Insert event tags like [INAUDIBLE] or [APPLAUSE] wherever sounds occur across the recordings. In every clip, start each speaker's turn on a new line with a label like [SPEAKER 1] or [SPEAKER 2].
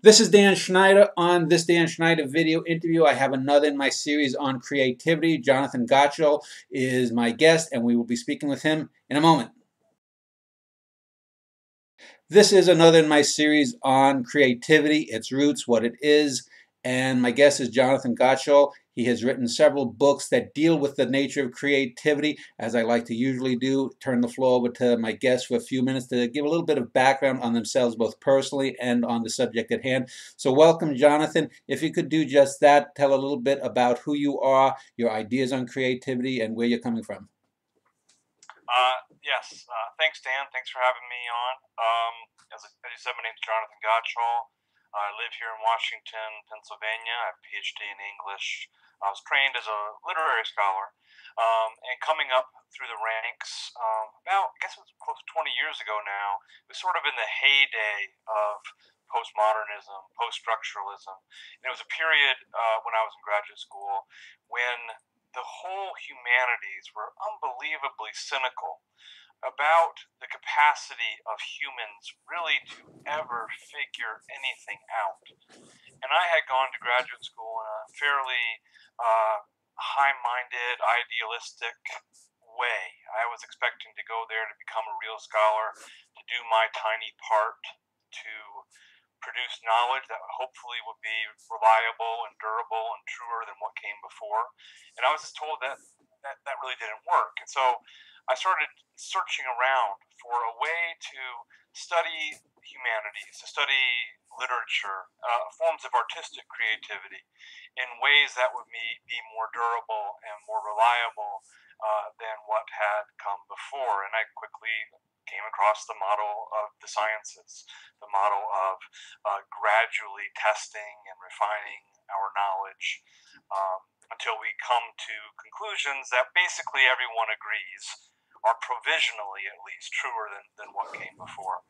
[SPEAKER 1] This is Dan Schneider. On this Dan Schneider video interview, I have another in my series on creativity. Jonathan Gottschall is my guest, and we will be speaking with him in a moment. This is another in my series on creativity, its roots, what it is, and my guest is Jonathan Gottschall. He has written several books that deal with the nature of creativity. As I like to usually do, turn the floor over to my guests for a few minutes to give a little bit of background on themselves, both personally and on the subject at hand. So, welcome, Jonathan. If you could do just that, tell a little bit about who you are, your ideas on creativity, and where you're coming from.
[SPEAKER 2] Uh, yes, uh, thanks, Dan. Thanks for having me on. Um, as, as you said, my name is Jonathan Gottschall. I live here in Washington, Pennsylvania. I have a PhD in English. I was trained as a literary scholar. Um, and coming up through the ranks, um, about, I guess it was close to 20 years ago now, it was sort of in the heyday of postmodernism, post structuralism. And it was a period uh, when I was in graduate school when the whole humanities were unbelievably cynical about the capacity of humans really to ever figure anything out. And I had gone to graduate school in a fairly uh, high minded, idealistic way. I was expecting to go there to become a real scholar, to do my tiny part to produce knowledge that hopefully would be reliable and durable and truer than what came before. And I was just told that that, that really didn't work. And so I started searching around for a way to study humanities, to study literature, uh, forms of artistic creativity in ways that would be, be more durable and more reliable uh, than what had come before. And I quickly came across the model of the sciences, the model of uh, gradually testing and refining our knowledge um, until we come to conclusions that basically everyone agrees are provisionally at least truer than, than what came before.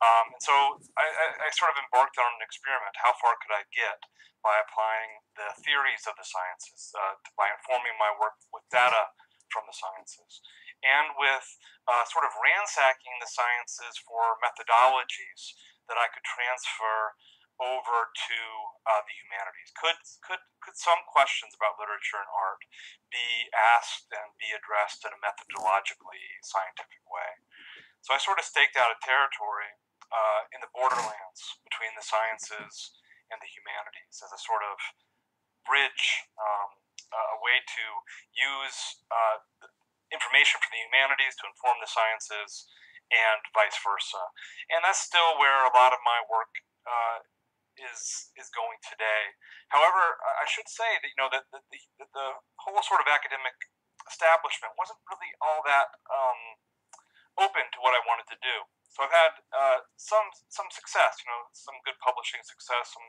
[SPEAKER 2] Um, and so I, I, I, sort of embarked on an experiment. How far could I get by applying the theories of the sciences, uh, by informing my work with data from the sciences, and with uh, sort of ransacking the sciences for methodologies that I could transfer over to uh, the humanities? Could could could some questions about literature and art be asked and be addressed in a methodologically scientific way? So I sort of staked out a territory uh, in the borderlands between the sciences and the humanities as a sort of bridge, um, a way to use uh, information from the humanities to inform the sciences and vice versa. And that's still where a lot of my work uh, is is going today. However, I should say that you know that the, the, the whole sort of academic establishment wasn't really all that um, open to what I wanted to do. So I've had uh, some some success, you know, some good publishing success, some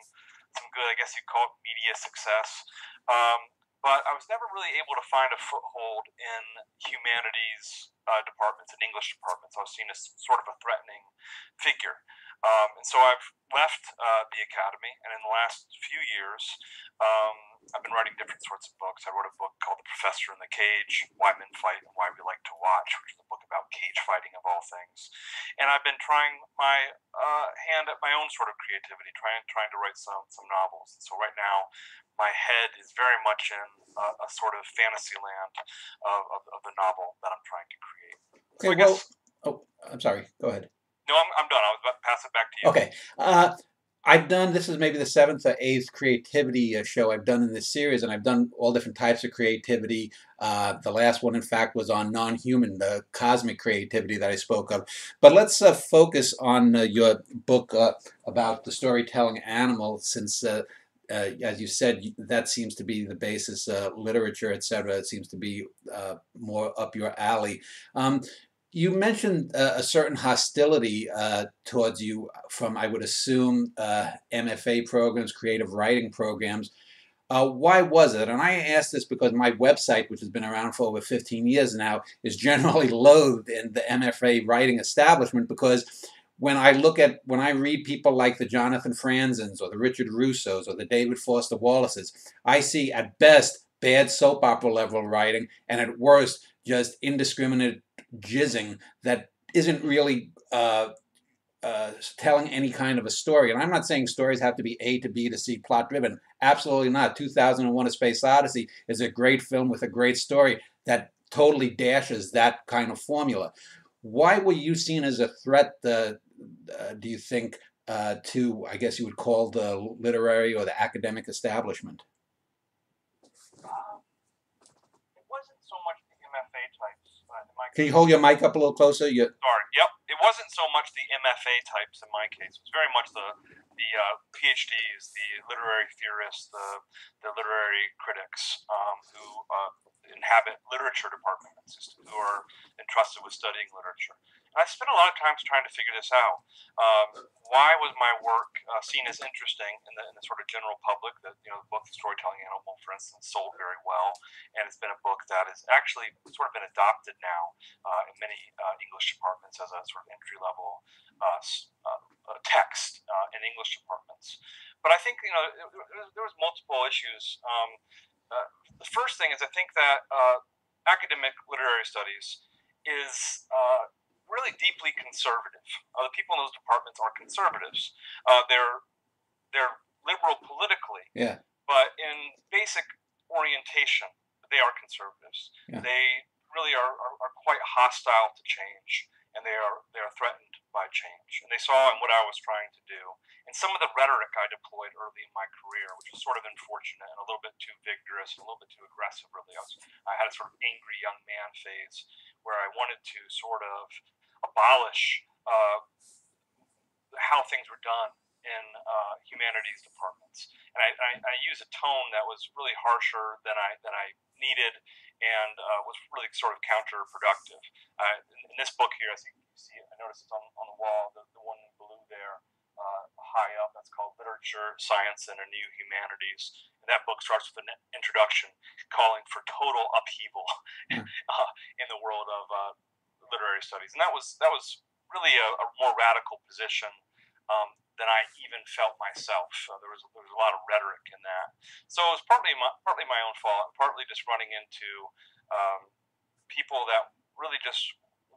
[SPEAKER 2] some good, I guess you'd call it media success. Um, but I was never really able to find a foothold in humanities uh, departments and English departments. I was seen as sort of a threatening figure. Um, and so I've left uh, the academy, and in the last few years, um, I've been writing different sorts of books. I wrote a book called The Professor in the Cage Why Men Fight and Why We Like to Watch, which is a book about cage fighting of all things. And I've been trying my uh, hand at my own sort of creativity, trying, trying to write some, some novels. So right now, my head is very much in a, a sort of fantasy land of, of, of, the novel that I'm trying to create.
[SPEAKER 1] Okay, so well, oh, I'm sorry. Go ahead.
[SPEAKER 2] No, I'm, I'm done. I was about to pass it back to you.
[SPEAKER 1] Okay. Uh, I've done this is maybe the seventh or eighth creativity uh, show I've done in this series, and I've done all different types of creativity. Uh, the last one, in fact, was on non-human, the cosmic creativity that I spoke of. But let's uh, focus on uh, your book uh, about the storytelling animal, since. Uh, as you said, that seems to be the basis, of literature, etc. It seems to be more up your alley. Um, you mentioned uh, a certain hostility uh, towards you from, I would assume, uh, MFA programs, creative writing programs. Uh, why was it? And I ask this because my website, which has been around for over 15 years now, is generally [LAUGHS] loathed in the MFA writing establishment because when I look at, when I read people like the Jonathan Franzens or the Richard Russos or the David Foster Wallaces, I see at best bad soap opera level writing and at worst just indiscriminate jizzing that isn't really uh, uh, telling any kind of a story. And I'm not saying stories have to be A to B to C plot driven. Absolutely not. 2001: A Space Odyssey is a great film with a great story that totally dashes that kind of formula. Why were you seen as a threat? Uh, uh, do you think uh, to, I guess you would call the literary or the academic establishment?
[SPEAKER 2] it wasn't so much the MFA types. Uh,
[SPEAKER 1] Can you hold your mic up a little closer? You...
[SPEAKER 2] Sorry. Yep. It wasn't so much the MFA types in my case. It was very much the the uh, PhDs, the literary theorists, the the literary critics um, who uh, inhabit literature departments, who are entrusted with studying literature. And I spent a lot of times trying to figure this out. Um, why was my work uh, seen as interesting in the, in the, sort of general public? That you know, the book "The Storytelling Animal," for instance, sold very well, and it's been a book that has actually sort of been adopted now uh, in many uh, English departments as a sort of entry level uh, uh, text uh, in English departments. But I think you know there was multiple issues. Um, the first thing is I think that academic literary studies is really deeply conservative. Uh, the people in those departments are conservatives. Uh, they're they're liberal politically,
[SPEAKER 1] yeah.
[SPEAKER 2] but in basic orientation, they are conservatives. Yeah. They really are, are, are, quite hostile to change, and they are they are threatened by change. And they saw in what I was trying to do, and some of the rhetoric I deployed early in my career, which was sort of unfortunate and a little bit too vigorous and a little bit too aggressive. Really, I, was, I had a sort of angry young man phase where I wanted to sort of abolish uh, how things were done in uh, humanities departments, and I, I, I used a tone that was really harsher than I than I needed, and uh, was really sort of counterproductive. In, this book here, I think you see. I noticed it's on, on the wall, the, the one in blue there, uh, high up. That's called Literature, Science, and a New Humanities. And that book starts with an introduction calling for total upheaval [LAUGHS] mm. in the world of literary studies, and that was that was really a, a more radical position um, than I even felt myself. Uh, there was there was a lot of rhetoric in that, so it was partly my, partly my own fault, partly just running into um, people that really just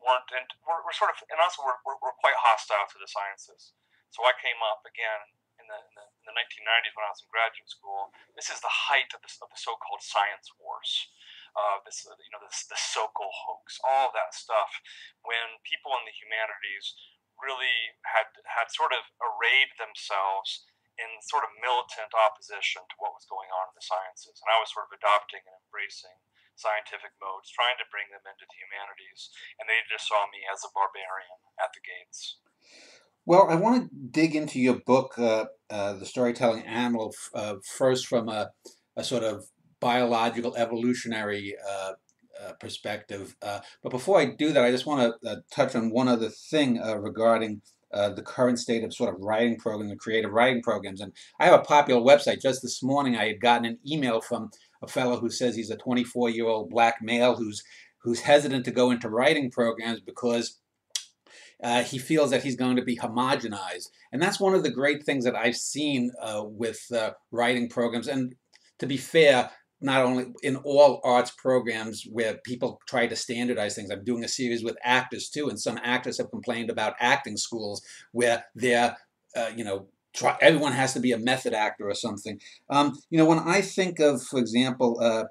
[SPEAKER 2] weren't and we're, we're sort of and also we're, we're, we're, quite hostile to the sciences. So I came up again in the, in the, in the 1990s when I was in graduate school. This is the height of the, of the so-called science wars uh, this, you know, this, the Sokal hoax, all that stuff, when people in the humanities really had had sort of arrayed themselves in sort of militant opposition to what was going on in the sciences, and I was sort of adopting and embracing scientific modes, trying to bring them into the humanities, and they just saw me as a barbarian at the gates.
[SPEAKER 1] Well, I want to dig into your book, uh, uh, The Storytelling Animal, uh, first from a, a, sort of biological evolutionary uh, uh, perspective. Uh, but before I do that, I just want to touch on one other thing regarding uh, the current state of sort of writing programs and creative writing programs. And I have a popular website. Just this morning, I had gotten an email from a fellow who says he's a 24 year old black male who's who's hesitant to go into writing programs because uh, he feels that he's going to be homogenized. And that's one of the great things that I've seen uh, with uh, writing programs. And to be fair, not only in all arts programs where people try to standardize things. I'm doing a series with actors too, and some actors have complained about acting schools where they're, uh, you know, try, everyone has to be a method actor or something. Um, you know, when I think of, for example, uh,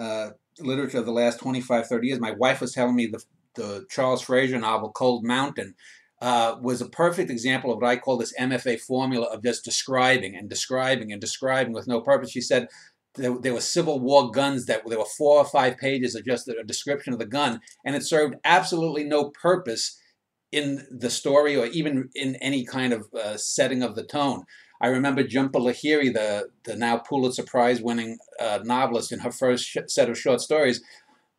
[SPEAKER 1] uh, literature of the last 25, 30 years, my wife was telling me the, the Charles Frazier novel, Cold Mountain, uh, was a perfect example of what I call this MFA formula of just describing and describing and describing with no purpose. She said, there, there, were Civil War guns that there were four or five pages of just a description of the gun, and it served absolutely no purpose in the story or even in any kind of uh, setting of the tone. I remember Jhumpa Lahiri, the, the now Pulitzer Prize winning uh, novelist, in her first sh- set of short stories.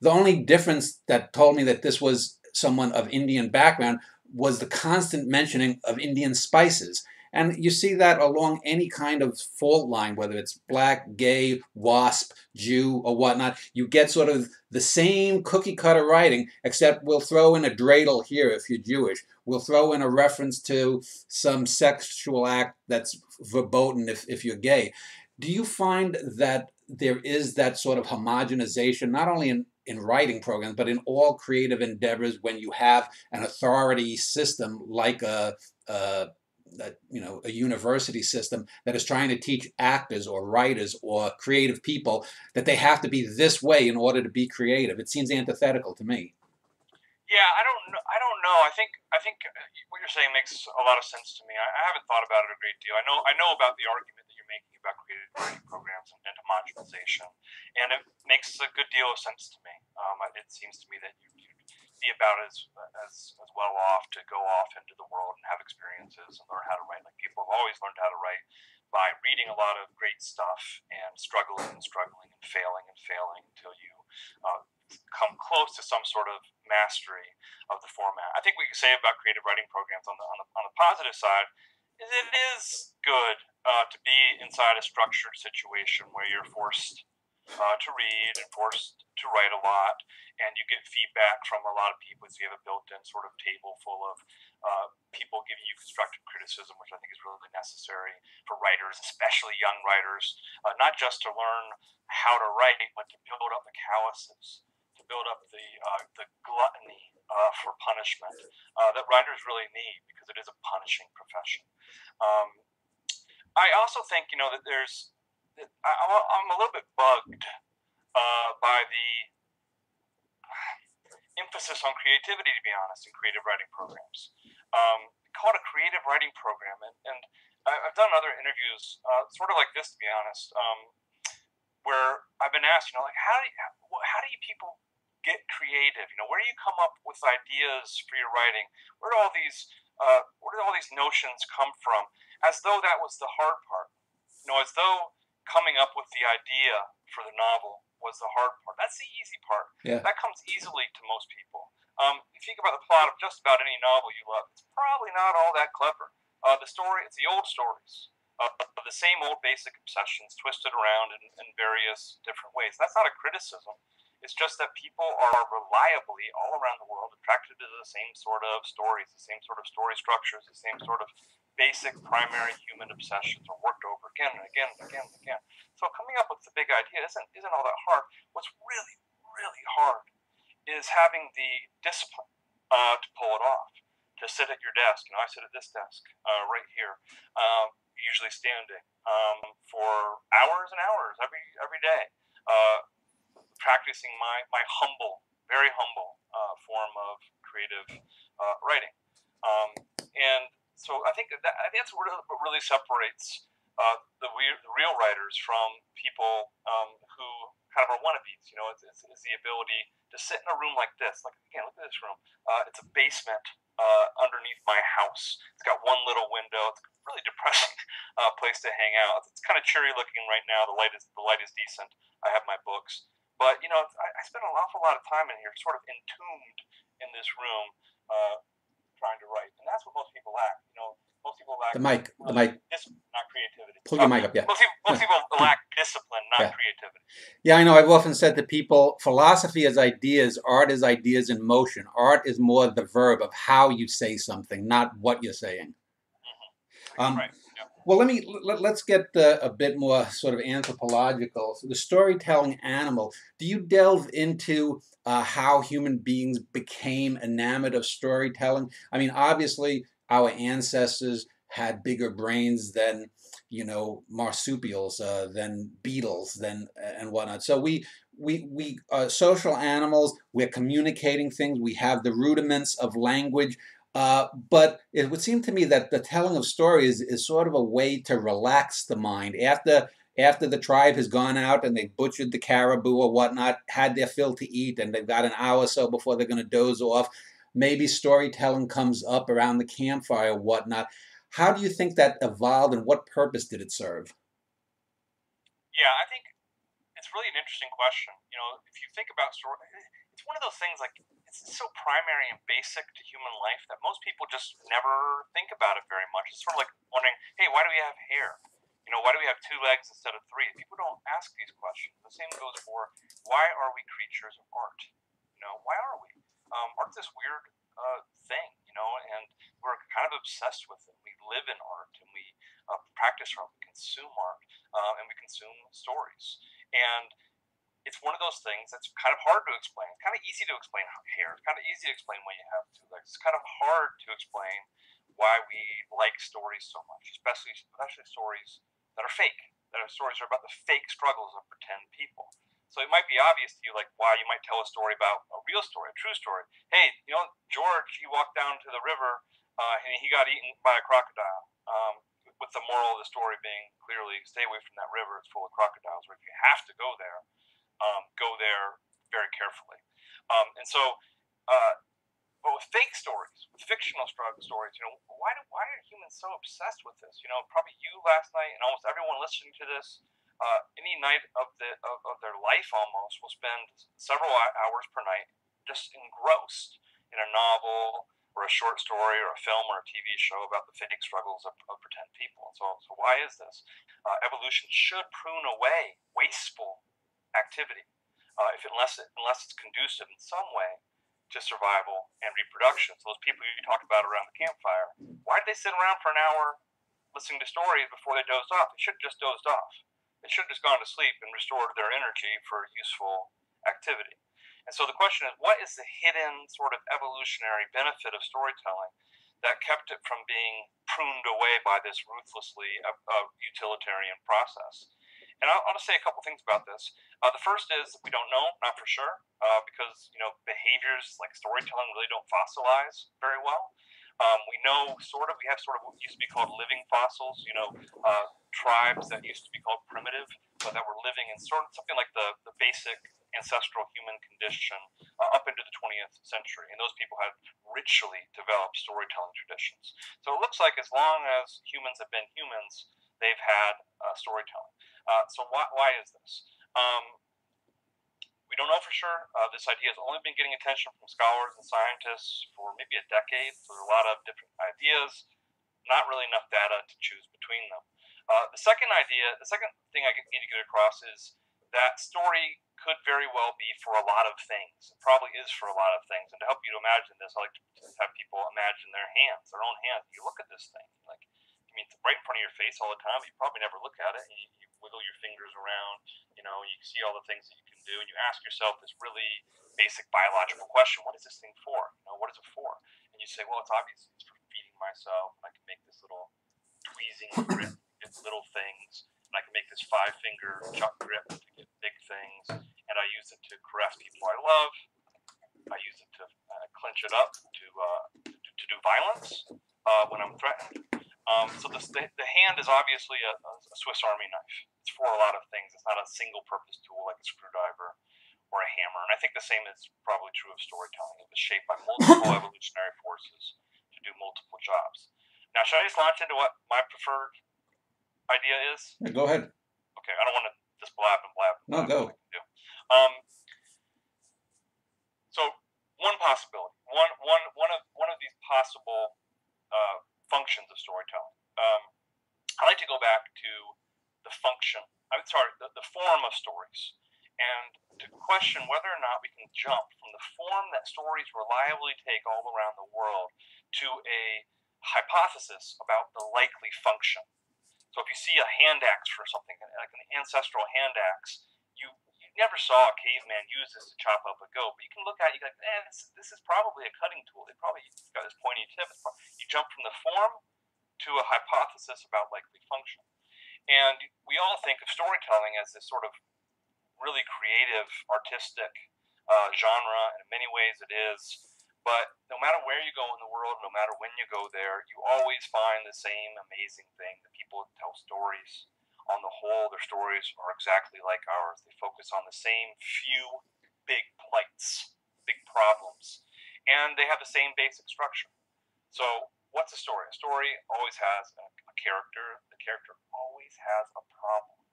[SPEAKER 1] The only difference that told me that this was someone of Indian background was the constant mentioning of Indian spices. And you see that along any kind of fault line, whether it's black, gay, wasp, Jew, or whatnot. You get sort of the same cookie cutter writing, except we'll throw in a dreidel here if you're Jewish. We'll throw in a reference to some sexual act that's verboten if, if you're gay. Do you find that there is that sort of homogenization, not only in in writing programs, but in all creative endeavors when you have an authority system like a, uh, that you know a university system that is trying to teach actors or writers or creative people that they have to be this way in order to be creative. It seems antithetical to me.
[SPEAKER 2] Yeah, I don't know. I don't know. I think I think uh, what you're saying makes a lot of sense to me. I, I haven't thought about it a great deal. I know I know about the argument that you're making about creative writing programs and, and homogenization, and it makes a good deal of sense to me. Um, it seems to me that you, you be about as, as as well off to go off into the world and have experiences and learn how to write. Like people have always learned how to write by reading a lot of great stuff and struggling and struggling and failing and failing until you uh, come close to some sort of mastery of the format. I think we can say about creative writing programs on the on the, on the positive side is it is good uh, to be inside a structured situation where you're forced uh, to read and forced to write a lot, and you get feedback from a lot of people. So you have a built-in sort of table full of uh, people giving you constructive criticism, which I think is really necessary for writers, especially young writers, uh, not just to learn how to write, but to build up the calluses, to build up the uh, the gluttony uh, for punishment uh, that writers really need because it is a punishing profession. Um, I also think you know that there's I, am a little bit bugged uh, by the [SIGHS] emphasis on creativity, to be honest, in creative writing programs. Um, call it a creative writing program, and, and I've done other interviews, uh, sort of like this, to be honest, um, where I've been asked, you know, like how do you, how do you people get creative? You know, where do you come up with ideas for your writing? Where do all these uh, where do all these notions come from? As though that was the hard part. You know, as though coming up with the idea for the novel was the hard part. That's the easy part.
[SPEAKER 1] Yeah.
[SPEAKER 2] That comes easily to most people. Um, if you think about the plot of just about any novel you love, it's probably not all that clever. Uh, the story, it's the old stories. Uh, the same old basic obsessions twisted around in, in various different ways. That's not a criticism. It's just that people are reliably all around the world attracted to the same sort of stories, the same sort of story structures, the same sort of basic primary human obsessions are worked over again and again and again and again. So coming up with the big idea isn't isn't all that hard. What's really really hard is having the discipline uh, to pull it off. To sit at your desk, you know, I sit at this desk uh, right here, um, usually standing, um, for hours and hours every every day, uh, practicing my my humble, very humble uh, form of creative uh, writing. Um, and so I think that, I think that's what really separates uh, the, the, real writers from people um, who kind of are wannabes. You know, it's, it's, it's, the ability to sit in a room like this. Like again, look at this room. Uh, it's a basement uh, underneath my house. It's got one little window. It's a really [LAUGHS] depressing uh, place to hang out. It's kind of cheery looking right now. The light is the light is decent. I have my books, but you know, I, I spend an awful lot of time in here, sort of entombed in this room uh, trying to write, and that's what most people lack. You know, most people lack
[SPEAKER 1] the mic, the mic,
[SPEAKER 2] discipline, not creativity.
[SPEAKER 1] Pull your mic up, yeah.
[SPEAKER 2] Most people, most people lack discipline, not yeah. creativity.
[SPEAKER 1] Yeah, I know. I've often said to people, philosophy is ideas, art is ideas in motion. Art is more the verb of how you say something, not what you're saying.
[SPEAKER 2] Mm-hmm. Um, right.
[SPEAKER 1] Well, let me let, us get uh, a bit more sort of anthropological. So the storytelling animal. Do you delve into uh, how human beings became enamored of storytelling? I mean, obviously, our ancestors had bigger brains than you know marsupials, uh, than beetles, than and whatnot. So we we we are social animals. We're communicating things. We have the rudiments of language. Uh, but it would seem to me that the telling of stories is sort of a way to relax the mind after after the tribe has gone out and they've butchered the caribou or whatnot, had their fill to eat, and they've got an hour or so before they're going to doze off. Maybe storytelling comes up around the campfire or whatnot. How do you think that evolved, and what purpose did it serve?
[SPEAKER 2] Yeah, I think it's really an interesting question. You know, if you think about story, it's one of those things like it's so primary and basic to human life that most people just never think about it very much. It's sort of like wondering, hey, why do we have hair? You know, why do we have two legs instead of three? People don't ask these questions. The same goes for why are we creatures of art? You know, why are we? Um, art's this weird uh, thing, you know, and we're kind of obsessed with it. We live in art and we uh, practice art, we consume art, uh, and we consume stories. And it's one of those things that's kind of hard to explain. It's kind of easy to explain hair. It's kind of easy to explain when you have two legs. It's kind of hard to explain why we like stories so much, especially especially stories that are fake. That are stories that are about the fake struggles of pretend people. So it might be obvious to you, like why you might tell a story about a real story, a true story. Hey, you know, George, he walked down to the river uh, and he got eaten by a crocodile. Um, with the moral of the story being clearly stay away from that river; it's full of crocodiles. Or if you have to go there, um, go there very carefully. Um, and so, uh, but with fake stories, with fictional stories, you know, why do why are humans so obsessed with this? You know, probably you last night and almost everyone listening to this uh, any night of the of, of their life almost will spend several hours per night just engrossed in a novel or a short story or a film or a TV show about the fake struggles of, of pretend people. So, so why is this? Uh, evolution should prune away wasteful activity, uh, if unless it, unless it's conducive in some way to survival and reproduction. So those people you talked about around the campfire, why did they sit around for an hour listening to stories before they dozed off? They should have just dozed off. They should have just gone to sleep and restored their energy for useful activity. And so the question is, what is the hidden sort of evolutionary benefit of storytelling that kept it from being pruned away by this ruthlessly uh, uh, utilitarian process? And I'll, I'll, just say a couple things about this. Uh, the first is we don't know, not for sure, uh, because you know behaviors like storytelling really don't fossilize very well. Um, we know sort of we have sort of what used to be called living fossils. You know, uh, tribes that used to be called primitive, but that were living in sort of something like the, the basic ancestral human condition uh, up into the 20th century. And those people had richly developed storytelling traditions. So it looks like as long as humans have been humans, they've had uh, storytelling. Uh, so why, why is this? Um, we don't know for sure. Uh, this idea has only been getting attention from scholars and scientists for maybe a decade. So there are a lot of different ideas, not really enough data to choose between them. Uh, the second idea, the second thing I need to get across is that story could very well be for a lot of things. It probably is for a lot of things. And to help you to imagine this, I like to have people imagine their hands, their own hands. You look at this thing, like, I mean, it's right in front of your face all the time, but you probably never look at it. You, you wiggle your fingers around, you know, you see all the things that you can do, and you ask yourself this really basic biological question What is this thing for? You know, what is it for? And you say, well, it's obvious it's for feeding myself. I can make this little tweezing [COUGHS] grip get little things, and I can make this five finger chuck grip to get big things, and I use it to caress people I love. I use it to uh, clench it up to, uh, to, to do violence uh, when I'm threatened. Um, so the, the hand is obviously a, a Swiss Army knife. It's for a lot of things. It's not a single purpose tool like a screwdriver or a hammer. And I think the same is probably true of storytelling. It was shaped by multiple [LAUGHS] evolutionary forces to do multiple jobs. Now, should I just launch into what my preferred idea is?
[SPEAKER 1] Yeah, go ahead.
[SPEAKER 2] Okay, I don't want to just blab and blab.
[SPEAKER 1] No, go.
[SPEAKER 2] Um, so one possibility, one one one of one of these possible uh, functions of storytelling. Um, I like to go back to the function. I'm sorry, the, the form of stories, and to question whether or not we can jump from the form that stories reliably take all around the world to a hypothesis about the likely function so if you see a hand axe for something, like an ancestral hand axe, never saw a caveman use this to chop up a goat, but you can look at it, you go, man, this, this is probably a cutting tool. They probably got this pointy tip. You jump from the form to a hypothesis about likely function. And we all think of storytelling as this sort of really creative, artistic uh, genre, and in many ways it is. But no matter where you go in the world, no matter when you go there, you always find the same amazing thing that people tell stories. On the whole, their stories are exactly like ours. They focus on the same few big plights, big problems, and they have the same basic structure. So, what's a story? A story always has a, a character. The character always has a problem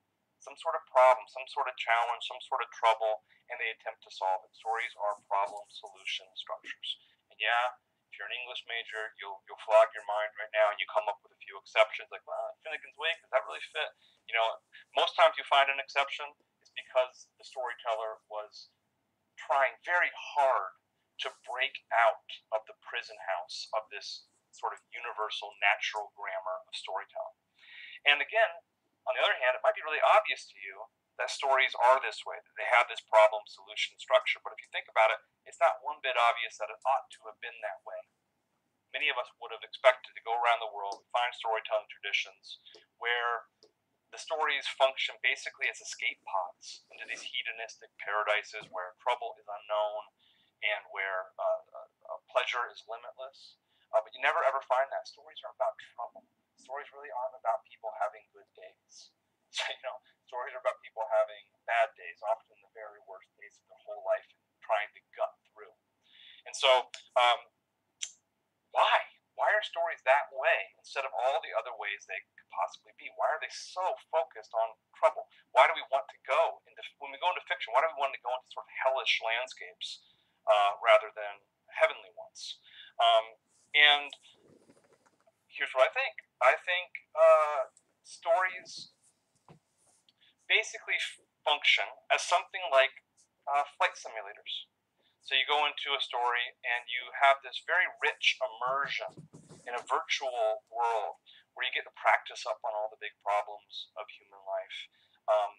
[SPEAKER 2] some sort of problem, some sort of challenge, some sort of trouble, and they attempt to solve it. Stories are problem solution structures. And yeah, if you're an English major, you'll you'll flog your mind right now, and you come up with a few exceptions, like, well, Finnegans Wake, does that really fit? You know, most times you find an exception is because the storyteller was trying very hard to break out of the prison house of this sort of universal natural grammar of storytelling. And again, on the other hand, it might be really obvious to you that stories are this way, that they have this problem solution structure. But if you think about it, it's not one bit obvious that it ought to have been that way. many of us would have expected to go around the world, and find storytelling traditions where the stories function basically as escape pods into these hedonistic paradises where trouble is unknown and where uh, uh, uh pleasure is limitless. Uh, but you never ever find that. Stories are about trouble. Stories really aren't about people having good days. [LAUGHS] So, you know, stories are about people having bad days, often the very worst days of their whole life, trying to gut through. And so, um, why? Why are stories that way instead of all the other ways they possibly be? Why are they so focused on trouble? Why do we want to go into when we go into fiction? Why do we want to go into sort of hellish landscapes uh, rather than heavenly ones? Um, and here's what I think. I think uh, stories basically function as something like uh, flight simulators. So you go into a story and you have this very rich immersion in a virtual world where you get to practice up on all the big problems of human life um,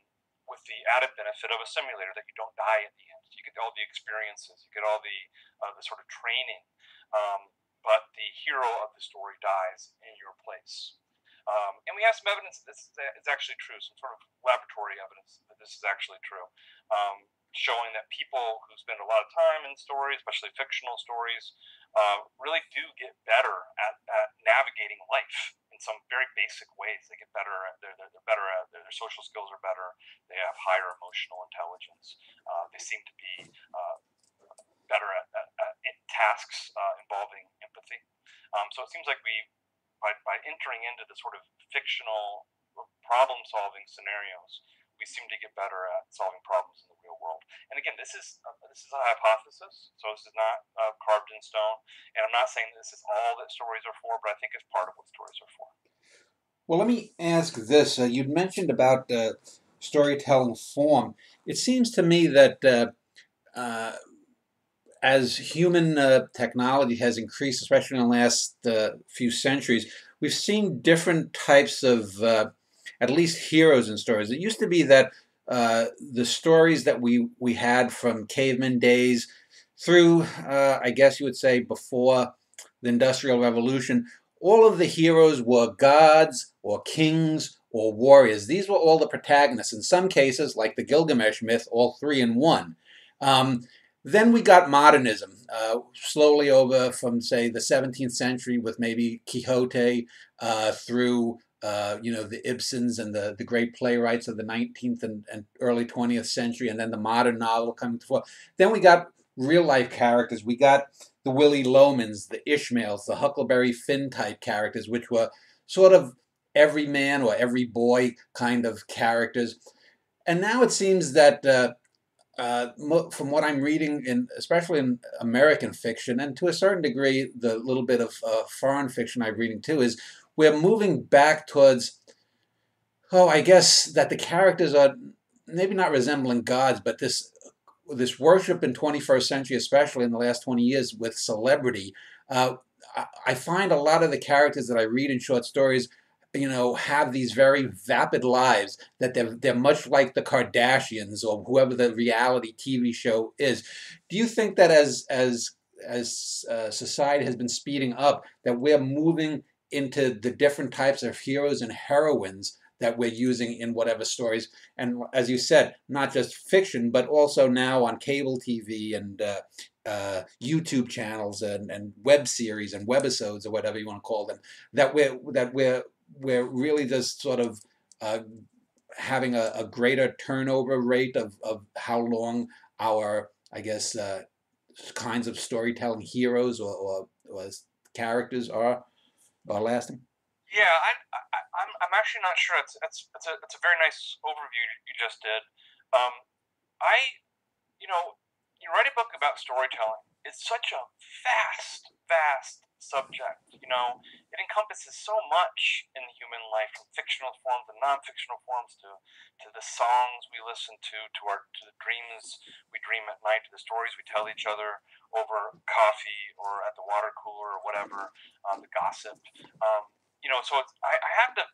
[SPEAKER 2] with the added benefit of a simulator that you don't die at the end. You get all the experiences, you get all the, uh, the sort of training, um, but the hero of the story dies in your place. Um, and we have some evidence that this is actually true, some sort of laboratory evidence that this is actually true, um, showing that people who spend a lot of time in stories, especially fictional stories, uh, really do get better at, at, navigating life some very basic ways. They get better they're, they're, they're better at their, their, social skills are better. They have higher emotional intelligence. Uh, they seem to be uh, better at, at, at tasks uh, involving empathy. Um, so it seems like we by, by entering into the sort of fictional problem solving scenarios, we seem to get better at solving problems in the. And again, this is uh, this is a hypothesis, so this is not uh, carved in stone. And I'm not saying this is all that stories are for, but I think it's part of what stories are for.
[SPEAKER 1] Well, let me ask this: uh, you mentioned about uh, storytelling form. It seems to me that uh, uh, as human uh, technology has increased, especially in the last uh, few centuries, we've seen different types of, uh, at least heroes in stories. It used to be that uh, the stories that we, we had from caveman days through, uh, I guess you would say, before the Industrial Revolution, all of the heroes were gods or kings or warriors. These were all the protagonists. In some cases, like the Gilgamesh myth, all three in one. Um, then we got modernism, uh, slowly over from, say, the 17th century with maybe Quixote uh, through, uh, you know, the Ibsens and the, the great playwrights of the 19th and, and early 20th century, and then the modern novel coming to fore. Then we got real life characters. We got the Willy Lomans, the Ishmaels, the Huckleberry Finn type characters, which were sort of every man or every boy kind of characters. And now it seems that uh, uh, from what I'm reading, in especially in American fiction, and to a certain degree, the little bit of uh, foreign fiction I'm reading too, is we're moving back towards, oh, I guess that the characters are maybe not resembling gods, but this this worship in 21st century, especially in the last 20 years with celebrity. Uh, I find a lot of the characters that I read in short stories you know, have these very vapid lives that they're, they're much like the Kardashians or whoever the reality TV show is. Do you think that as as as uh, society has been speeding up, that we're moving into the different types of heroes and heroines that we're using in whatever stories, and as you said, not just fiction, but also now on cable TV and uh, uh, YouTube channels and, and web series and webisodes or whatever you want to call them, that we're that we're we're really just sort of uh, having a, a, greater turnover rate of, of how long our, I guess, uh, kinds of storytelling heroes or, or, or, characters are are lasting?
[SPEAKER 2] Yeah, I, I, I'm, I'm actually not sure. It's, it's, it's, a, it's a very nice overview you just did. Um, I, you know, you write a book about storytelling. It's such a vast, vast subject. You know, it encompasses so much in human life, from fictional forms and non-fictional forms to to the songs we listen to, to our to the dreams we dream at night, to the stories we tell each other over coffee or at the water cooler or whatever, um, the gossip. Um, you know, so I, I had to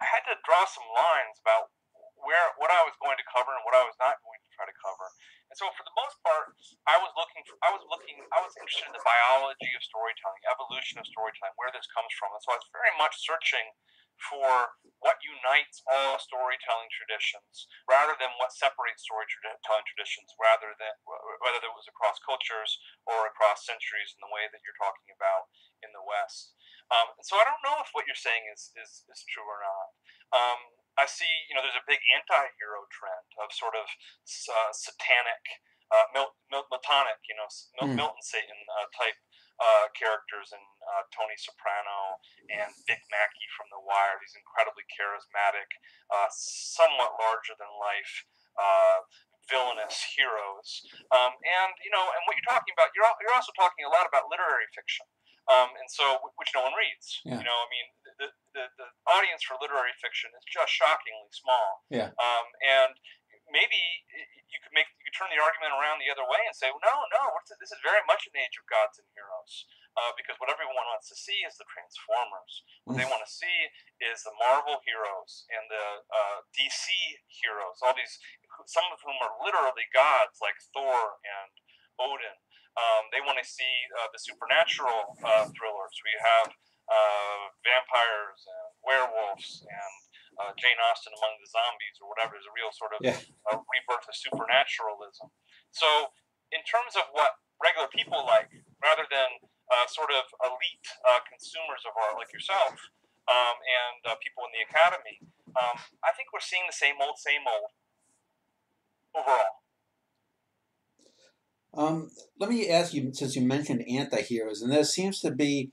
[SPEAKER 2] I had to draw some lines about where what I was going to cover and what I was not going to try to cover. And And so, for the most part, I was looking for, I was looking, I was interested in the biology of storytelling, evolution of storytelling, where this comes from. And so, I was very much searching for what unites all storytelling traditions rather than what separates storytelling traditions rather than whether it was across cultures or across centuries in the way that you're talking about in the west um, so i don't know if what you're saying is, is, is true or not um, i see you know there's a big anti-hero trend of sort of uh, satanic uh, Mil- Mil- Miltonic, you know, Mil- mm. Milton Satan uh, type uh, characters in uh, Tony Soprano and Vic Mackey from The Wire. These incredibly charismatic, uh, somewhat larger than life uh, villainous heroes. Um, and you know, and what you're talking about, you're you're also talking a lot about literary fiction. Um, and so, which no one reads. Yeah. You know, I mean, the, the, the audience for literary fiction is just shockingly small.
[SPEAKER 1] Yeah.
[SPEAKER 2] Um, and maybe you could make you could turn the argument around the other way and say, well, no, no, this is very much an age of gods and heroes. Uh, because what everyone wants to see is the Transformers. What they mm. want to see is the Marvel heroes and the uh, DC heroes. All these, some of whom are literally gods, like Thor and Odin. Um, they want to see uh, the supernatural uh, thrillers. We have uh, vampires and werewolves and uh, Jane Austen among the zombies or whatever. is a real sort of yeah. uh, rebirth of supernaturalism. So, in terms of what regular people like, rather than uh, sort of elite uh, consumers of art like yourself um, and uh, people in the academy, um, I think we're seeing the same old, same old overall.
[SPEAKER 1] Um, let me ask you, since you mentioned anti-heroes, and there seems to be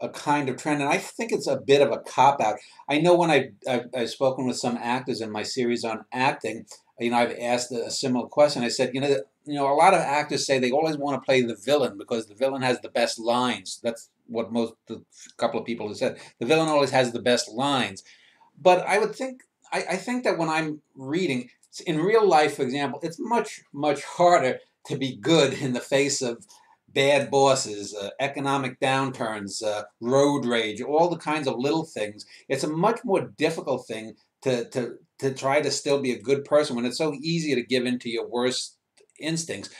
[SPEAKER 1] a kind of trend, and I think it's a bit of a cop out. I know when I I've, I've, spoken with some actors in my series on acting, you know, I've asked a similar question. I said, you know, you know, a lot of actors say they always want to play the villain because the villain has the best lines. That's what most a couple of people have said. The villain always has the best lines. But I would think I, I think that when I'm reading in real life, for example, it's much much harder to be good in the face of bad bosses, uh, economic downturns, uh, road rage, all the kinds of little things. It's a much more difficult thing to, to, to try to still be a good person when it's so easy to give in to your worst instincts.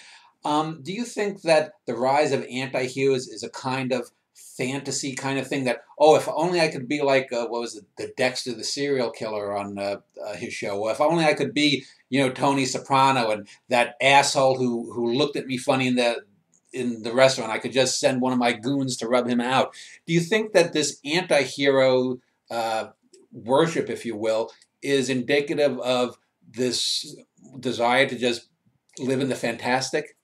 [SPEAKER 1] Um, do you think that the rise of anti-heroes is a kind of fantasy kind of thing that oh if only I could be like uh, what was it the Dexter the serial killer on uh, uh, his show or if only I could be you know Tony Soprano and that asshole who who looked at me funny in the in the restaurant. I could just send one of my goons to rub him out. Do you think that this anti-hero uh, worship, if you will, is indicative of this desire to just live in the fantastic?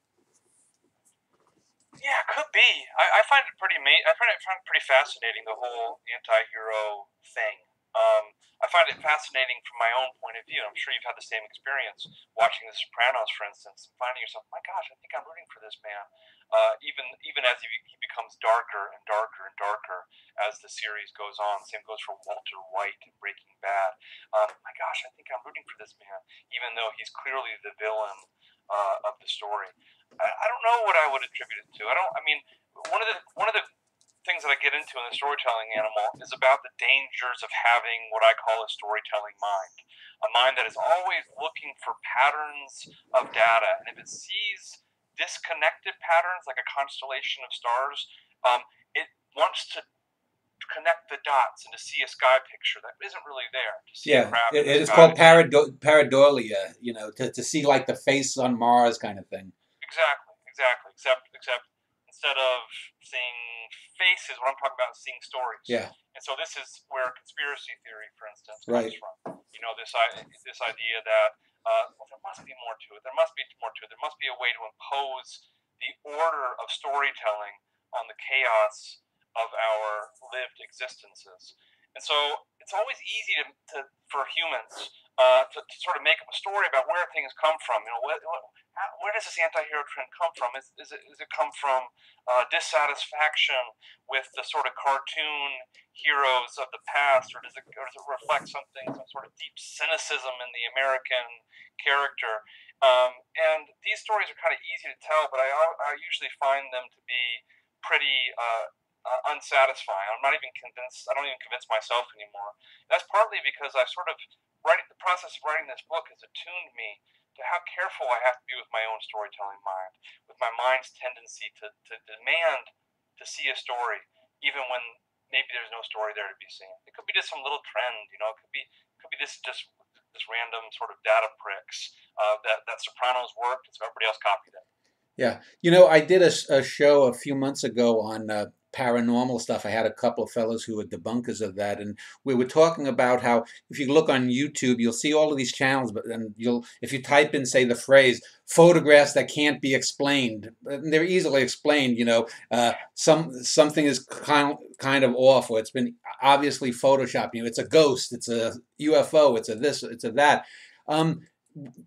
[SPEAKER 2] Yeah, it could be. I, I find it pretty. Ma- I find it, find it pretty fascinating the whole anti-hero thing. Um, I find it fascinating from my own point of view. I'm sure you've had the same experience watching The Sopranos, for instance, and finding yourself, my gosh, I think I'm rooting for this man. Uh, even even as he, he becomes darker and darker and darker as the series goes on. Same goes for Walter White in Breaking Bad. Um, my gosh, I think I'm rooting for this man, even though he's clearly the villain uh, of the story. I, I don't know what I would attribute it to. I don't. I mean, one of the one of the things that I get into in the storytelling animal is about the dangers of having what I call a storytelling mind. A mind that is always looking for patterns of data. And if it sees disconnected patterns like a constellation of stars, um, it wants to connect the dots and to see a sky picture that isn't really there.
[SPEAKER 1] yeah, it, it's called parado- pareidolia, you know, to, to see like the face on Mars kind of thing.
[SPEAKER 2] Exactly, exactly. Except, except instead of seeing faces, what I'm talking about seeing stories.
[SPEAKER 1] Yeah.
[SPEAKER 2] And so this is where conspiracy theory, for instance,
[SPEAKER 1] comes
[SPEAKER 2] right. from. You know, this this idea that uh, well, there must be more to it. There must be more to it. There must be a way to impose the order of storytelling on the chaos of our lived existences. And so it's always easy to, to for humans uh, to, to, sort of make up a story about where things come from. You know, what, where does this anti-hero trend come from? Is, is, it, is it come from uh, dissatisfaction with the sort of cartoon heroes of the past, or does it, or does it reflect something, some sort of deep cynicism in the American character? Um, and these stories are kind of easy to tell, but I, I usually find them to be pretty uh, uh, unsatisfying. I'm not even convinced. I don't even convince myself anymore. That's partly because I sort of writing the process of writing this book has attuned me to how careful I have to be with my own storytelling mind, with my mind's tendency to, to demand to see a story, even when maybe there's no story there to be seen. It could be just some little trend, you know. It could be it could be this just this random sort of data pricks uh, that that Sopranos worked, and so everybody else copied it.
[SPEAKER 1] Yeah, you know, I did a, a show a few months ago on uh, paranormal stuff. I had a couple of fellows who were debunkers of that, and we were talking about how if you look on YouTube, you'll see all of these channels, but and you'll if you type in say the phrase photographs that can't be explained, they're easily explained. You know, uh, some something is kind kind of off, or it's been obviously photoshopped. You know, it's a ghost, it's a UFO, it's a this, it's a that. Um,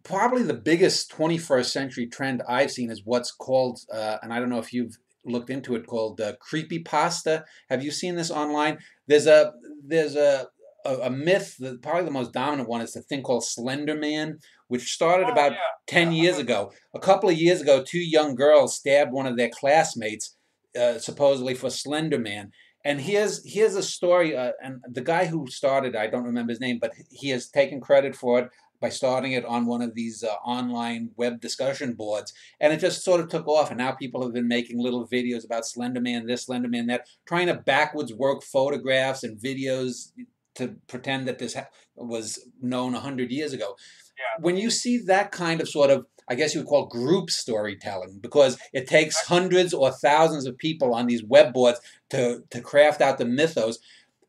[SPEAKER 1] probably the biggest 21st century trend I've seen is what's called, uh, and I don't know if you've looked into it, called uh, creepy pasta. Have you seen this online? There's a there's a a, a myth. That probably the most dominant one is the thing called Slender Man, which started
[SPEAKER 2] Oh
[SPEAKER 1] about
[SPEAKER 2] yeah,
[SPEAKER 1] 10
[SPEAKER 2] yeah.
[SPEAKER 1] years ago. A couple of years ago, two young girls stabbed one of their classmates, uh, supposedly for Slender Man. And here's here's a story, uh, and the guy who started, I don't remember his name, but he has taken credit for it by starting it on one of these uh, online web discussion boards, and it just sort of took off. And now people have been making little videos about Slender Man, this Slender Man, that, trying to backwards work photographs and videos to pretend that this ha- was known a hundred years ago
[SPEAKER 2] yeah.
[SPEAKER 1] when you see that kind of sort of i guess you would call group storytelling because it takes hundreds or thousands of people on these web boards to, to craft out the mythos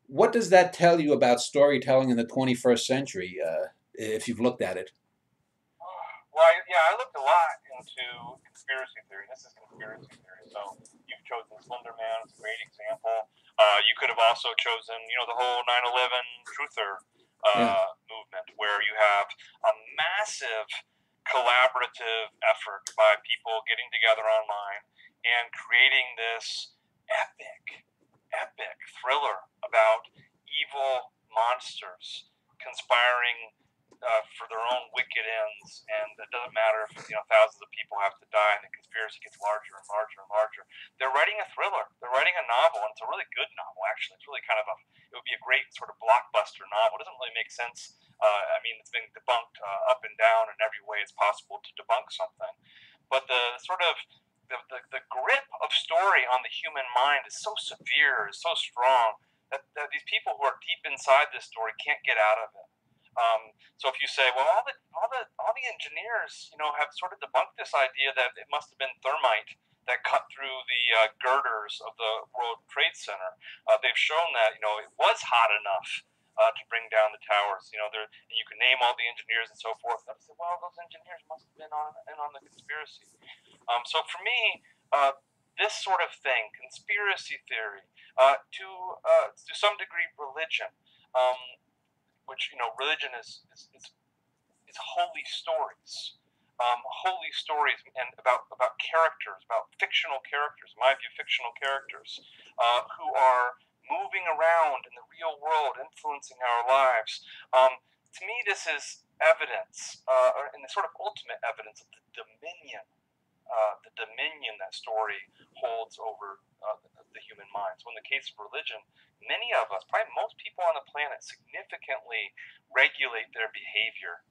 [SPEAKER 1] what does that tell you about storytelling in the 21st century uh, if you've looked at it
[SPEAKER 2] Well, I, yeah, I looked a lot into conspiracy theory. This is conspiracy theory. So you've chosen Slender Man. It's a great example. Uh, you could have also chosen, you know, the whole 9/11 truther uh,
[SPEAKER 1] Yeah.
[SPEAKER 2] movement, where you have a massive collaborative effort by people getting together online and creating this epic, epic thriller about evil monsters conspiring uh, for their own wicked ends, and it doesn't matter if you know thousands of people have to die, and the conspiracy gets larger and larger and larger. They're writing a thriller. They're writing a novel, and it's a really good novel. Actually, it's really kind of a. It would be a great sort of blockbuster novel. It doesn't really make sense. Uh, I mean, it's been debunked uh, up and down in every way it's possible to debunk something, but the sort of the, the, the grip of story on the human mind is so severe, is so strong that, that these people who are deep inside this story can't get out of it. Um, so if you say, well, all the all the all the engineers, you know, have sort of debunked this idea that it must have been thermite that cut through the uh, girders of the World Trade Center. Uh, they've shown that you know it was hot enough uh, to bring down the towers. You know, there and you can name all the engineers and so forth. I said, well, those engineers must have been on in on the conspiracy. Um, so for me, uh, this sort of thing, conspiracy theory, uh, to uh, to some degree, religion. Um, which you know religion is is, holy stories. Um, holy stories and about about characters about fictional characters in my view fictional characters uh, who are moving around in the real world influencing our lives. Um, to me this is evidence uh, and the sort of ultimate evidence of the dominion uh, the dominion that story holds over uh, the, human mind. So, in the case of religion, many of us, probably most people on the planet, significantly regulate their behavior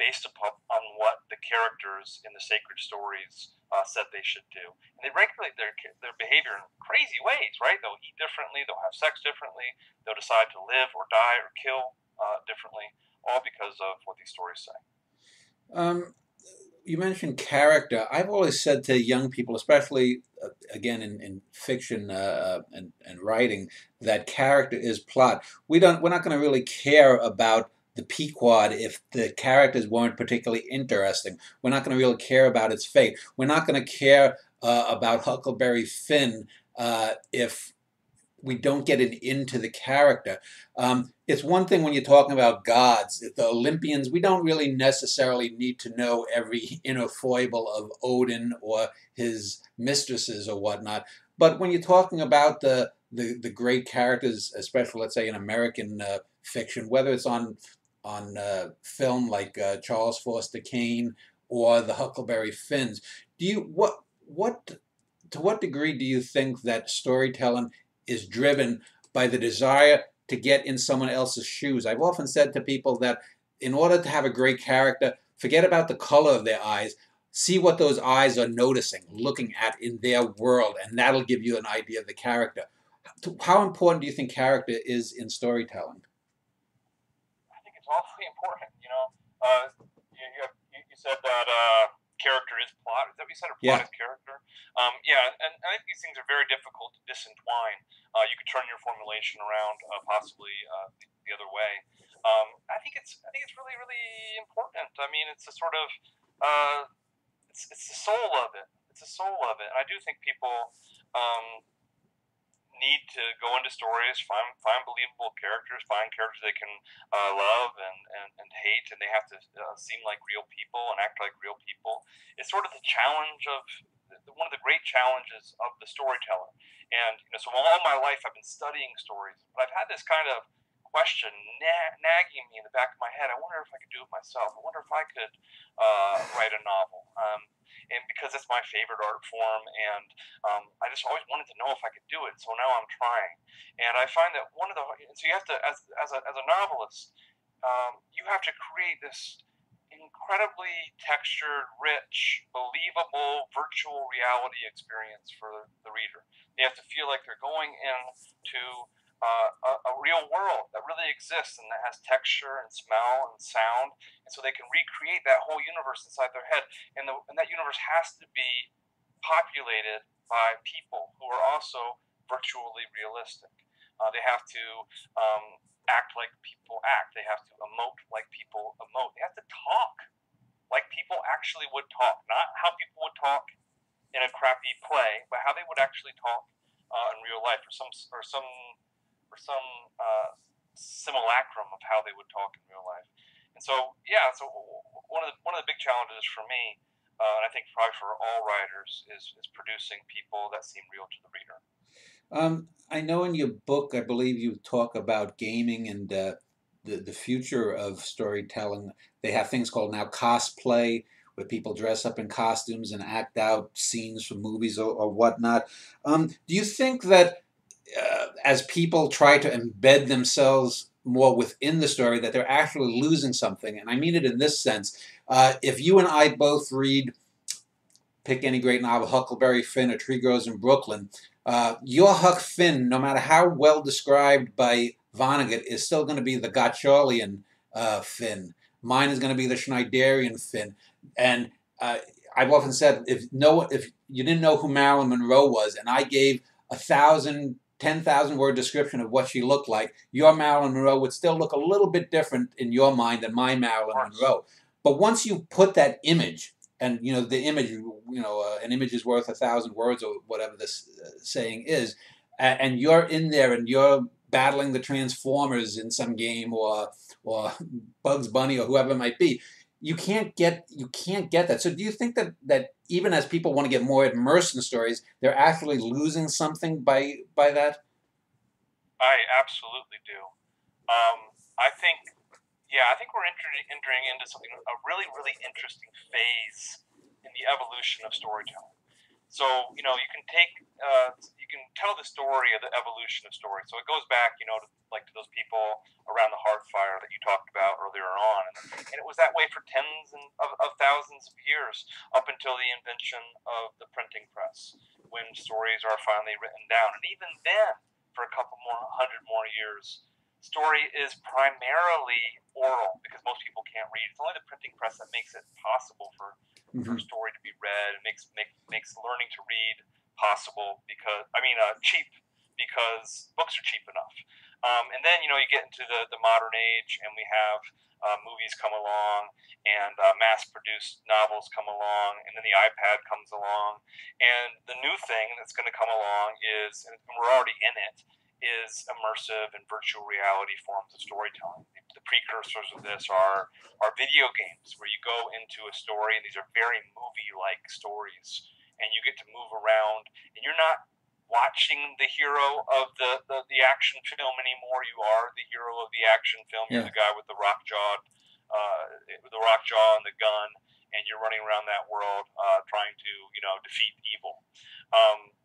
[SPEAKER 2] based upon on what the characters in the sacred stories uh, said they should do. And they regulate their their behavior in crazy ways, right? They'll eat differently, they'll have sex differently, they'll decide to live or die or kill uh, differently, all because of what these stories say.
[SPEAKER 1] um, you mentioned character. I've always said to young people, especially uh, again in, in fiction uh, and, and writing, that character is plot. We don't. We're not going to really care about the Pequod if the characters weren't particularly interesting. We're not going to really care about its fate. We're not going to care uh, about Huckleberry Finn uh, if we don't get it into the character. Um, it's one thing when you're talking about gods, the Olympians, we don't really necessarily need to know every [LAUGHS] inner foible of Odin or his mistresses or whatnot. But when you're talking about the the, the great characters, especially let's say in American uh, fiction, whether it's on on uh, film like uh, Charles Foster Kane or the Huckleberry Finns, do you what what to what degree do you think that storytelling is driven by the desire to get in someone else's shoes. I've often said to people that in order to have a great character, Forget about the color of their eyes. See what those eyes are noticing, looking at in their world, and that'll give you an idea of the character. How important do you think character is in storytelling?
[SPEAKER 2] I think it's awfully important. You know, uh, you, you, you, said that uh, character is plot. Is that what you said? Or plot yeah. is character? Um, yeah, and, and, I think these things are very difficult to disentwine. Uh, you could turn your formulation around, uh, possibly uh, the, the, other way. Um, I think it's I think it's really really important. I mean, it's a sort of uh, it's it's the soul of it. It's the soul of it. And I do think people. Um, need to go into stories, find find believable characters, find characters they can uh, love and, and, and hate, and they have to uh, seem like real people and act like real people. It's sort of the challenge of one of the great challenges of the storyteller. And you know, so all my life I've been studying stories, but I've had this kind of question na- nagging me in the back of my head. I wonder if I could do it myself. I wonder if I could uh, write a novel. Um, and because it's my favorite art form, and um, I just always wanted to know if I could do it. So now I'm trying, and I find that one of the so you have to as as a, as a novelist, um, you have to create this incredibly textured, rich, believable virtual reality experience for the reader. They have to feel like they're going into uh, a, a, real world that really exists and that has texture and smell and sound, and so they can recreate that whole universe inside their head. And, the, and that universe has to be populated by people who are also virtually realistic. Uh, they have to um, act like people act. They have to emote like people emote. They have to talk like people actually would talk, not how people would talk in a crappy play, but how they would actually talk uh, in real life, or some or some some uh, simulacrum of how they would talk in real life. And so, yeah, so one of the one of the big challenges for me, uh, and I think probably for all writers, is is producing people that seem real to the reader.
[SPEAKER 1] Um, I know in your book, I believe you talk about gaming and uh, the the future of storytelling. They have things called now cosplay, where people dress up in costumes and act out scenes from movies or, or whatnot. Um, do you think that uh, as people try to embed themselves more within the story, that they're actually losing something. And I mean it in this sense. Uh, if you and I both read, pick any great novel, Huckleberry Finn or Tree Grows in Brooklyn, uh, your Huck Finn, no matter how well described by Vonnegut, is still going to be the Gottschallian uh, Finn. Mine is going to be the Schneiderian Finn. And uh, I've often said, if no, if you didn't know who Marilyn Monroe was, and I gave a thousand 10,000 word description of what she looked like, your Marilyn Monroe would still look a little bit different in your mind than my Marilyn Monroe. But once you put that image, and you know the image, you know, uh, an image is worth a thousand words or whatever this uh, saying is, and you're in there and you're battling the Transformers in some game or or [LAUGHS] Bugs Bunny or whoever it might be, you can't get you can't get that. So do you think that that even as people want to get more immersed in stories, they're actually losing something by by that?
[SPEAKER 2] I absolutely do. Um, I think, yeah, I think we're entering, into something a really really interesting phase in the evolution of storytelling. So you know, you can take, uh, can tell the story of the evolution of story. So it goes back, you know, to, like to those people around the hearth fire that you talked about earlier on, and, and it was that way for tens and of, of thousands of years up until the invention of the printing press, when stories are finally written down, and even then, for a couple more hundred more years, story is primarily oral because most people can't read. It's only the printing press that makes it possible for mm-hmm. for story to be read. It makes make, makes learning to read possible because I mean uh, cheap because books are cheap enough. Um, and then you know you get into the, the modern age and we have uh, movies come along and uh, mass-produced novels come along and then the iPad comes along and the new thing that's going to come along is and we're already in it is immersive and virtual reality forms of storytelling. The precursors of this are are video games where you go into a story and these are very movie-like stories and you get to move around and you're not watching the hero of the, the, the action film anymore. You are the hero of the action film. You're the guy with the rock jaw, uh, the rock jaw and the gun, and you're running around that world uh, trying to you know defeat evil. Um,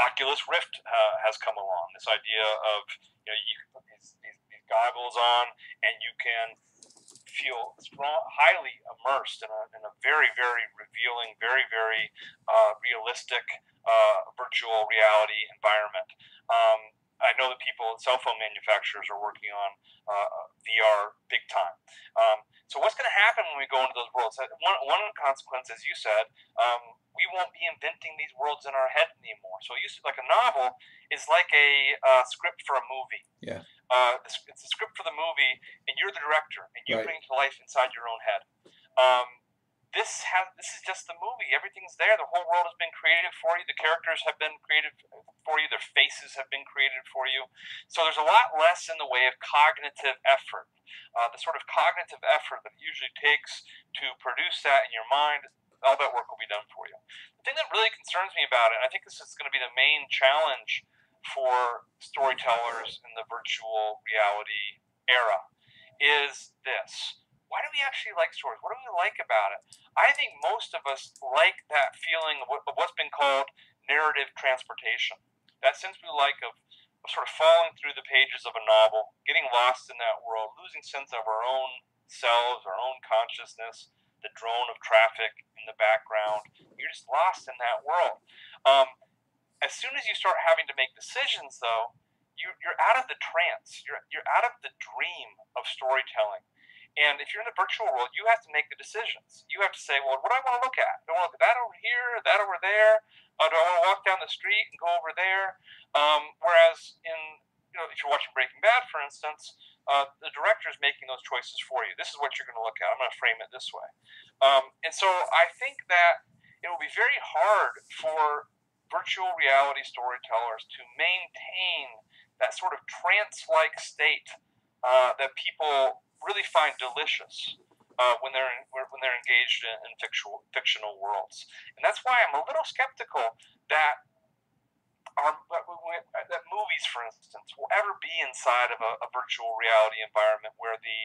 [SPEAKER 2] Oculus Rift uh, has come along. This idea of you know you these, these goggles on and you can feel strong, highly immersed in a, in a very, very revealing, very, very uh, realistic uh, virtual reality environment. Um, I know that people, cell phone manufacturers, are working on uh, VR big time. Um, so what's going to happen when we go into those worlds? One, one consequence, as you said, um, we won't be inventing these worlds in our head anymore. So used to, like a novel is like a uh, script for a movie.
[SPEAKER 1] Yeah.
[SPEAKER 2] Uh, it's a script for the movie, and you're the director, and you
[SPEAKER 1] right.
[SPEAKER 2] bring it to life inside your own head. Um, this has this is just the movie. Everything's there. The whole world has been created for you. The characters have been created for you. Their faces have been created for you. So there's a lot less in the way of cognitive effort. Uh, the sort of cognitive effort that it usually takes to produce that in your mind, all that work will be done for you. The thing that really concerns me about it, and I think this is going to be the main challenge for storytellers in the virtual reality era, is this why do we actually like stories? What do we like about it? I think most of us like that feeling of, what, of what's been called narrative transportation. That sense we like of, of sort of falling through the pages of a novel, getting lost in that world, losing sense of our own selves, our own consciousness, the drone of traffic in the background. You're just lost in that world. Um, as soon as you start having to make decisions, though, you're, you're out of the trance. You're, you're out of the dream of storytelling. And if you're in the virtual world, you have to make the decisions. You have to say, well, what do I want to look at? Do I want to look at that over here, that over there? Uh, do I want to walk down the street and go over there? Um, whereas in, you know, if you're watching Breaking Bad, for instance, uh, the director is making those choices for you. This is what you're going to look at. I'm going to frame it this way. Um, and so I think that it will be very hard for virtual reality storytellers to maintain that sort of trance-like state uh, that people really find delicious uh, when they're when they're engaged in, in fictional fictional worlds, and that's why I'm a little skeptical that our that movies, for instance, will ever be inside of a, a virtual reality environment where the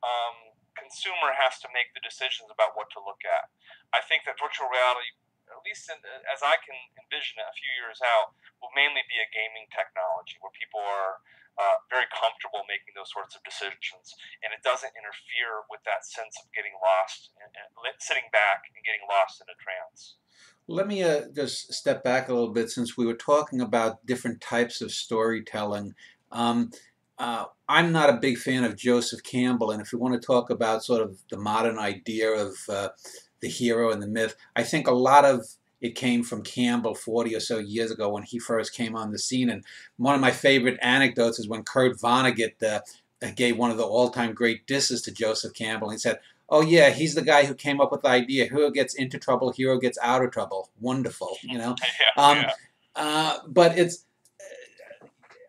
[SPEAKER 2] um, consumer has to make the decisions about what to look at. I think that virtual reality, at least in, as I can envision it, a few years out, will mainly be a gaming technology where people are uh, very comfortable making those sorts of decisions, and it doesn't interfere with that sense of getting lost and, and sitting back and getting lost in a trance.
[SPEAKER 1] Let me uh, just step back a little bit since we were talking about different types of storytelling. Um, uh, I'm not a big fan of Joseph Campbell, and if we want to talk about sort of the modern idea of uh, the hero and the myth, I think a lot of it came from Campbell 40 or so years ago when he first came on the scene. And one of my favorite anecdotes is when Kurt Vonnegut uh, gave one of the all-time great disses to Joseph Campbell. He said, oh yeah, he's the guy who came up with the idea. Hero gets into trouble, hero gets out of trouble. Wonderful, you know. [LAUGHS]
[SPEAKER 2] yeah, um, yeah.
[SPEAKER 1] Uh, but it's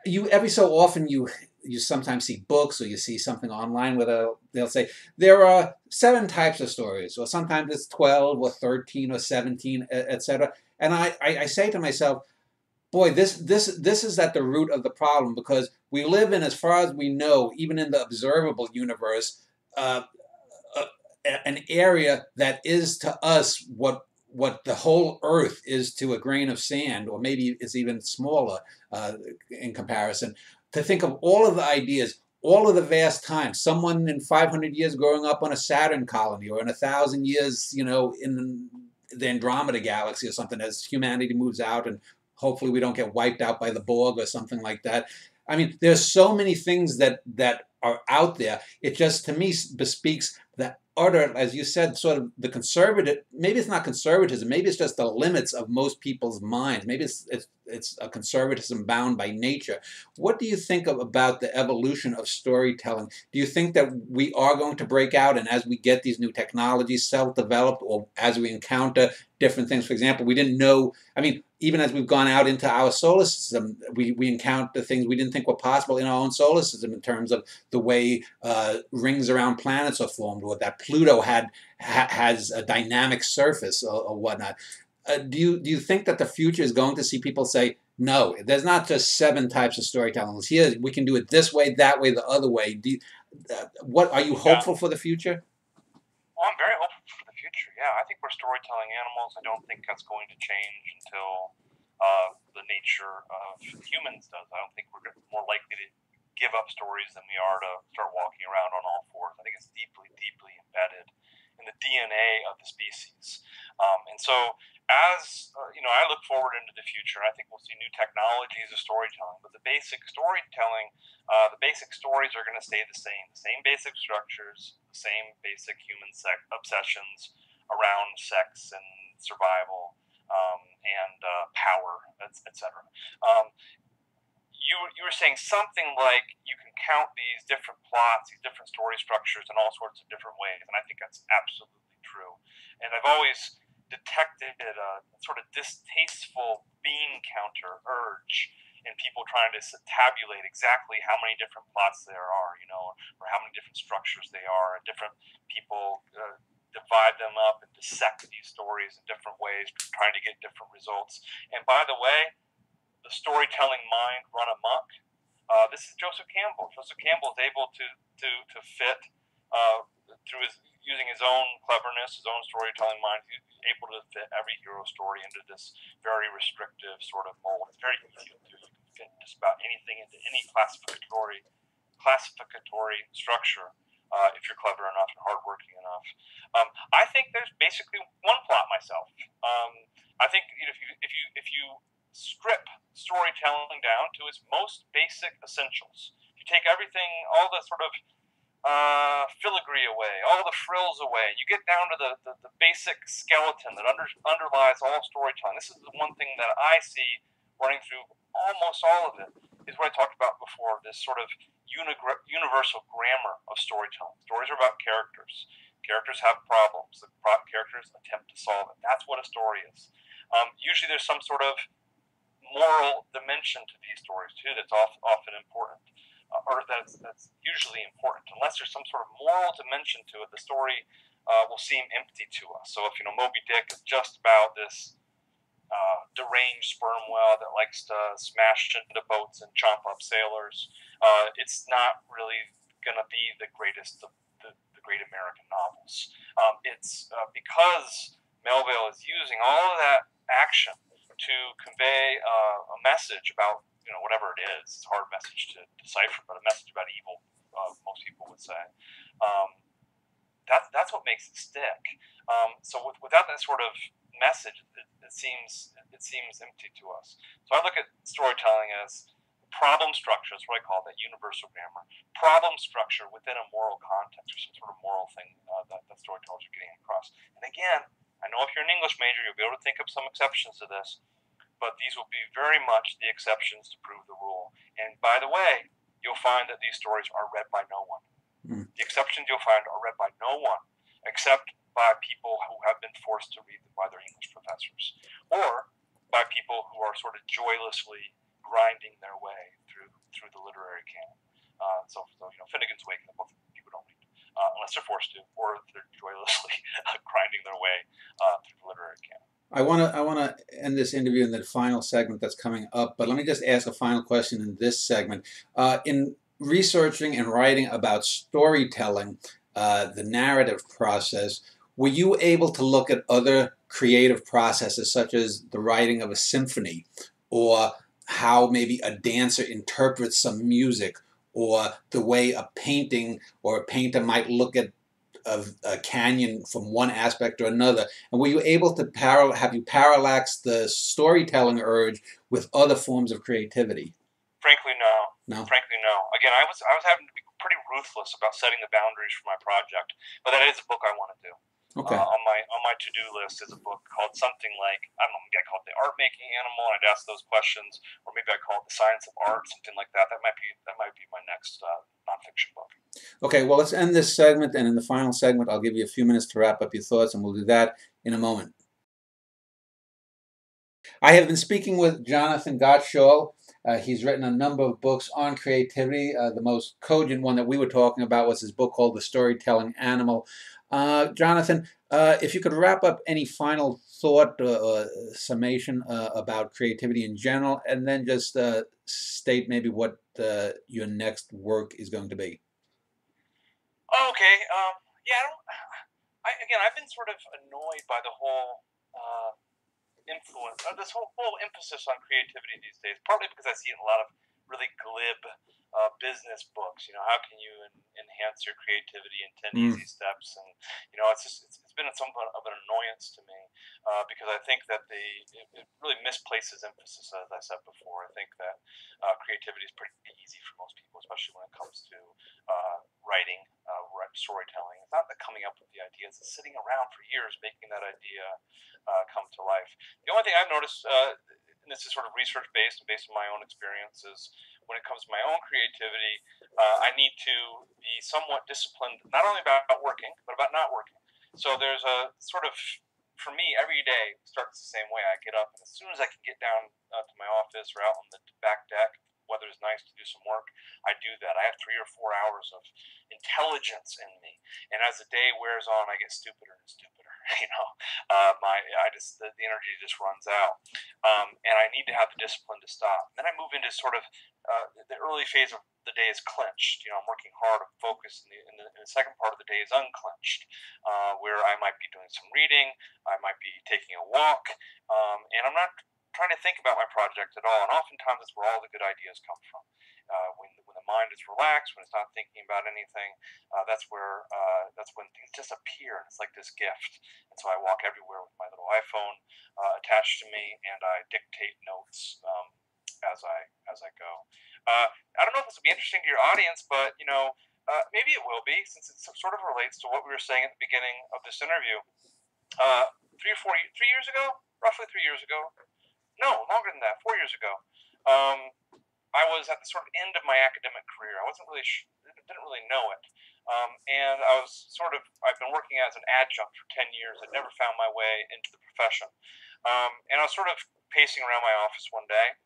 [SPEAKER 1] you every so often you you sometimes see books or you see something online where they'll, they'll say there are seven types of stories or sometimes it's 12 or 13 or 17 etc and I, I, I, say to myself boy this this this is at the root of the problem because we live in as far as we know even in the observable universe uh, uh, an area that is to us what what the whole earth is to a grain of sand or maybe it's even smaller uh, in comparison to think of all of the ideas, all of the vast time. Someone in 500 years growing up on a Saturn colony, or in a thousand years, you know, in the Andromeda galaxy or something, as humanity moves out, and hopefully we don't get wiped out by the Borg or something like that. I mean, there's so many things that that are out there. It just to me bespeaks the utter, as you said, sort of the conservative. Maybe it's not conservatism. Maybe it's just the limits of most people's minds. Maybe it's it's, it's a conservatism bound by nature. What do you think of, about the evolution of storytelling? Do you think that we are going to break out, and as we get these new technologies self-developed, or as we encounter different things, for example, we didn't know. I mean, even as we've gone out into our solar system, we, we encounter things we didn't think were possible in our own solar system in terms of the way uh, rings around planets are formed, or that Pluto had ha, has a dynamic surface or, or whatnot. Uh, do you do you think that the future is going to see people say no? There's not just seven types of storytelling. Here we can do it this way, that way, the other way. You, uh, what are you hopeful yeah. for the future?
[SPEAKER 2] Well, I'm very hopeful for the future. Yeah, I think we're storytelling animals. I don't think that's going to change until uh, the nature of humans does. I don't think we're more likely to give up stories than we are to start walking around on all fours. I think it's deeply, deeply embedded in the DNA of the species. Um, and so, as uh, you know, I look forward into the future. I think we'll see new technologies of storytelling, but the basic storytelling, uh, the basic stories are going to stay the same. The same basic structures, the same basic human sex obsessions around sex and survival um, and uh, power, etc. Um, you you were saying something like you can count these different plots, these different story structures in all sorts of different ways, and I think that's absolutely true. And I've always detected a sort of distasteful bean counter urge in people trying to tabulate exactly how many different plots there are, you know, or how many different structures they are, and different people uh, divide them up and dissect these stories in different ways, trying to get different results. And by the way, the storytelling mind run amok. Uh, this is Joseph Campbell. Joseph Campbell is able to to to fit uh, through his using his own cleverness, his own storytelling mind, he's able to fit every hero story into this very restrictive sort of mold. It's very easy to. You can fit just about anything into any classificatory classificatory structure uh, if you're clever enough and hardworking enough. Um, I think there's basically one plot myself. Um, I think if you if you if you strip storytelling down to its most basic essentials, you take everything, all the sort of uh, filigree away, all the frills away. You get down to the, the, the basic skeleton that under, underlies all storytelling. This is the one thing that I see running through almost all of it, is what I talked about before this sort of uni- universal grammar of storytelling. Stories are about characters. Characters have problems. The characters attempt to solve it. That's what a story is. Um, usually there's some sort of moral dimension to these stories, too, that's often important uh, or that's that's usually important. Unless there's some sort of moral dimension to it, the story uh, will seem empty to us. So if you know Moby Dick is just about this uh, deranged sperm whale that likes to smash into boats and chomp up sailors, uh, it's not really going to be the greatest of the, the great American novels. Um, it's uh, because Melville is using all of that action to convey uh, a message about you know whatever it is. It's a hard message to decipher, but a message about evil, uh, most people would say. Um, that's that's what makes it stick. Um, so with, without that sort of message, it, it seems it seems empty to us. So I look at storytelling as problem structure. That's what I call that universal grammar. Problem structure within a moral context or some sort of moral thing uh, that, that storytellers are getting across. And again, I know if you're an English major, you'll be able to think of some exceptions to this but these will be very much the exceptions to prove the rule. And by the way, you'll find that these stories are read by no one. Mm. The exceptions you'll find are read by no one except by people who have been forced to read them by their English professors or by people who are sort of joylessly grinding their way through through the literary canon. Uh, so, so, you know, Finnegans Wake, the book people don't read uh, unless they're forced to, or they're [LAUGHS] joylessly [LAUGHS] grinding their way uh, through the literary canon.
[SPEAKER 1] I want to I want to end this interview in the final segment that's coming up, but let me just ask a final question in this segment. Uh, in researching and writing about storytelling, uh, the narrative process, were you able to look at other creative processes such as the writing of a symphony, or how maybe a dancer interprets some music, or the way a painting or a painter might look at of a canyon from one aspect to another? And were you able to parallel, have you parallaxed the storytelling urge with other forms of creativity?
[SPEAKER 2] Frankly, no. No. Frankly, no. Again, I was I was having to be pretty ruthless about setting the boundaries for my project, but that is a book I want to do. Okay. Uh, on my on my to do list is a book called something like I don't know, maybe I call it the art making animal, and I'd ask those questions, or maybe I call it the science of art, something like that. That might be that might be my next uh, nonfiction book.
[SPEAKER 1] Okay, well let's end this segment, and in the final segment, I'll give you a few minutes to wrap up your thoughts, and we'll do that in a moment. I have been speaking with Jonathan Gottschall. Uh, he's written a number of books on creativity. Uh, the most cogent one that we were talking about was his book called The Storytelling Animal. Uh, Jonathan, uh, if you could wrap up any final thought uh, or summation uh, about creativity in general, and then just state maybe what your next work is going to be.
[SPEAKER 2] okay. Um, yeah, I don't, [SIGHS] I, again, I've been sort of annoyed by the whole influence, or this whole, whole emphasis on creativity these days, partly because I see a lot of really glib uh, business books. You know, how can you en- enhance your creativity in 10 mm. easy steps? And, you know, it's just, it's, it's been somewhat of an annoyance to me uh, because I think that the, it, it, really misplaces emphasis, as I said before. I think that uh, creativity is pretty easy for most people, especially when it comes to uh, writing, uh, storytelling. It's not the coming up with the ideas, it's sitting around for years making that idea uh, come to life. The only thing I've noticed, and this is sort of research based and based on my own experiences, when it comes to my own creativity, uh, I need to be somewhat disciplined, not only about working, but about not working. So there's a sort of, for me, every day starts the same way. I get up, and as soon as I can get down uh, to my office or out on the back deck, weather is nice to do some work, I do that. I have three or four hours of intelligence in me, and as the day wears on, I get stupider and stupider. [LAUGHS] You know, uh, my I just the, the, energy just runs out, um, and I need to have the discipline to stop. Then I move into sort of uh, the early phase of the day is clenched. You know, I'm working hard, I'm focused, and the, and the, and the second part of the day is unclenched, uh, where I might be doing some reading, I might be taking a walk, um, and I'm not trying to think about my project at all. And oftentimes, that's where all the good ideas come from. Uh, when, mind is relaxed, when it's not thinking about anything, uh, that's where uh, that's when things just appear. It's like this gift. And so I walk everywhere with my little iPhone uh, attached to me, and I dictate notes um, as I as I go. Uh, I don't know if this will be interesting to your audience, but you know, uh, maybe it will be since it sort of relates to what we were saying at the beginning of this interview. three or four, three years ago, roughly three years ago, no, longer than that. Four years ago, um, I was at the sort of end of my academic career. I wasn't really, sh- didn't really know it, um, and I was sort of. I've been working as an adjunct for ten years. I'd never found my way into the profession, um, and I was sort of pacing around my office one day,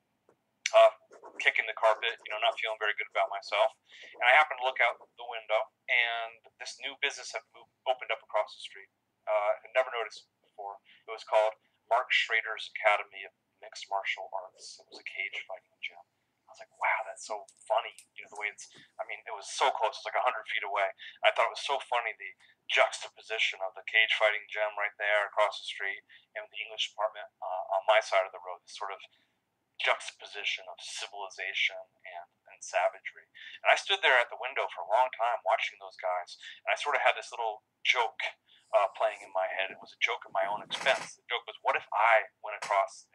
[SPEAKER 2] uh, kicking the carpet, you know, not feeling very good about myself. And I happened to look out the window, and this new business had moved, opened up across the street. Uh, I had never noticed before. It was called Mark Schrader's Academy of mixed martial arts. It was a cage fighting gym. Was like, wow, that's so funny. You know, the way it's, I mean, it was so close. It's like 100 feet away. I thought it was so funny the juxtaposition of the cage fighting gym right there across the street and the English department uh, on my side of the road. This sort of juxtaposition of civilization and, and savagery. And I stood there at the window for a long time watching those guys. And I sort of had this little joke uh, playing in my head. It was a joke at my own expense. The joke was, what if I went across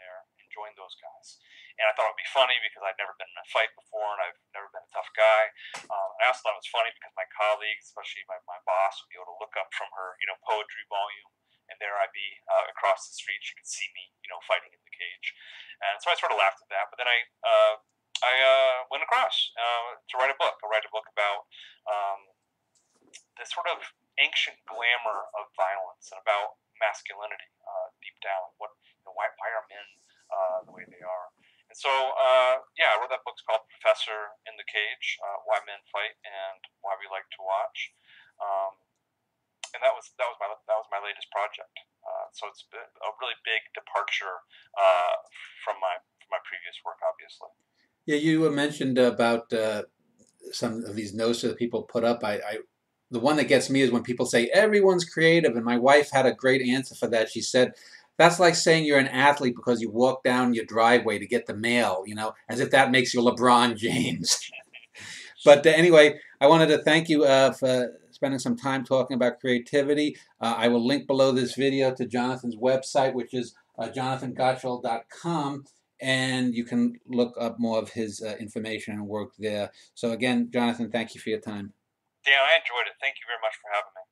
[SPEAKER 2] there join those guys. And I thought it would be funny because I'd never been in a fight before and I've never been a tough guy. Um, I also thought it was funny because my colleagues, especially my, my boss, would be able to look up from her, you know, poetry volume and there I'd be uh, across the street. She could see me, you know, fighting in the cage. And so I sort of laughed at that. But then I, uh, I uh, went across uh, to write a book. I write a book about um, this sort of ancient glamour of violence and about masculinity uh, deep down. What, you know, why, why are men uh, the way they are. And so, uh, yeah, I wrote that book. It's called Professor in the Cage: uh, Why Men Fight and Why We Like to Watch. Um, and that was that was my that was my latest project. Uh, so it's a really big departure uh, from my from my previous work, obviously.
[SPEAKER 1] Yeah, you mentioned about uh, some of these notes that people put up. I, I the one that gets me is when people say everyone's creative, and my wife had a great answer for that. She said that's like saying you're an athlete because you walk down your driveway to get the mail, you know, as if that makes you LeBron James. [LAUGHS] but uh, anyway, I wanted to thank you uh, for spending some time talking about creativity. Uh, I will link below this video to Jonathan's website, which is uh, jonathangottschall.com, and you can look up more of his uh, information and work there. So again, Jonathan, thank you for your time.
[SPEAKER 2] Dan, I enjoyed it. Thank you very much for having me.